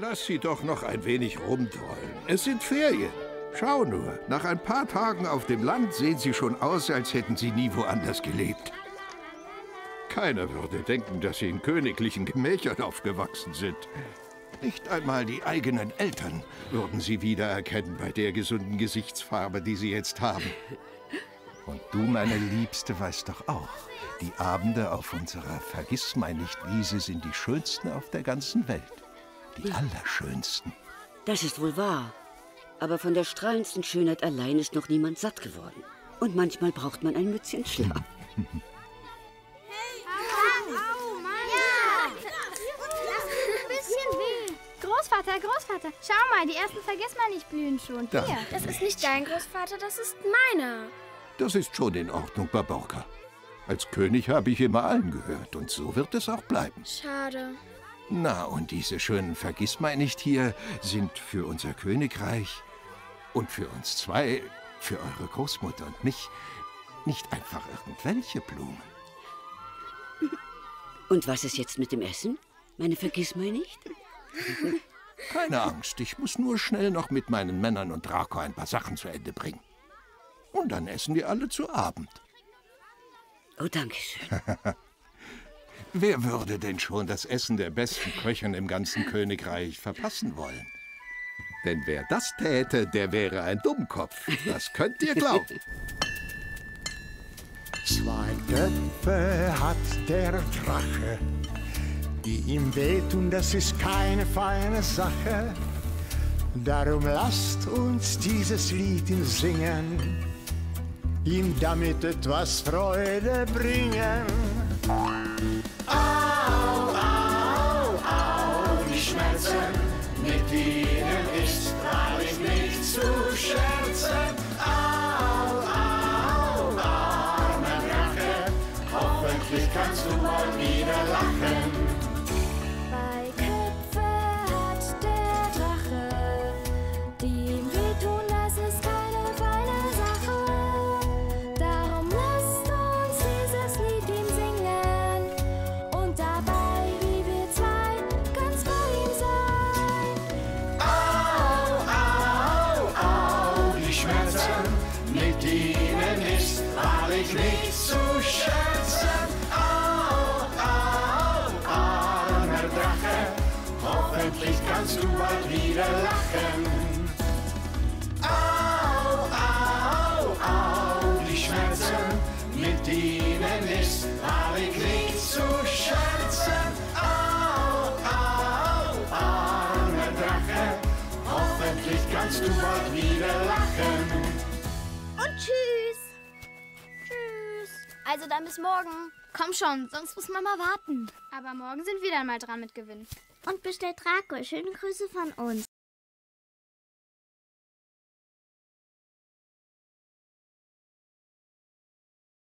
Lass sie doch noch ein wenig rumtrollen. Es sind Ferien. Schau nur, nach ein paar Tagen auf dem Land sehen sie schon aus, als hätten sie nie woanders gelebt. Keiner würde denken, dass sie in königlichen Gemächern aufgewachsen sind. Nicht einmal die eigenen Eltern würden sie wiedererkennen bei der gesunden Gesichtsfarbe, die sie jetzt haben. Und du, meine Liebste, weißt doch auch, die Abende auf unserer Vergissmeinnicht-Wiese sind die schönsten auf der ganzen Welt. Die allerschönsten. Das ist wohl wahr. Aber von der strahlendsten Schönheit allein ist noch niemand satt geworden. Und manchmal braucht man ein Mützchen Schlaf. Großvater, Großvater, schau mal, die ersten Vergissmeinnicht blühen schon. Da. Hier. Das ist nicht dein Großvater, das ist meiner. Das ist schon in Ordnung, Baborka. Als König habe ich immer allen gehört und so wird es auch bleiben. Schade. Na, und diese schönen Vergissmeinnicht hier sind für unser Königreich und für uns zwei, für eure Großmutter und mich, nicht einfach irgendwelche Blumen. Und was ist jetzt mit dem Essen? Meine Vergissmeinnicht? Keine Angst, ich muss nur schnell noch mit meinen Männern und Draco ein paar Sachen zu Ende bringen. Und dann essen wir alle zu Abend. Oh, danke schön. Wer würde denn schon das Essen der besten Köchin im ganzen Königreich verpassen wollen? Denn wer das täte, der wäre ein Dummkopf. Das könnt ihr glauben. Zwei Köpfe hat der Drache, die ihm wehtun, das ist keine feine Sache. Darum lasst uns dieses Lied ihm singen, ihm damit etwas Freude bringen. Au, au, au, die Schmerzen, mit ihnen ist wahrlich nicht zu scherzen. Au, au, armer Drache, hoffentlich kannst du bald wieder lachen. Hoffentlich kannst du bald wieder lachen. Au, au, au, die Schmerzen, mit ihnen ist wahrlich nicht zu scherzen. Au, au, armer Drache, hoffentlich kannst du bald wieder lachen. Und tschüss. Tschüss. Also dann bis morgen. Komm schon, sonst muss Mama warten. Aber morgen sind wir dann mal dran mit Gewinnen. Und bestellt Draco. Schöne Grüße von uns.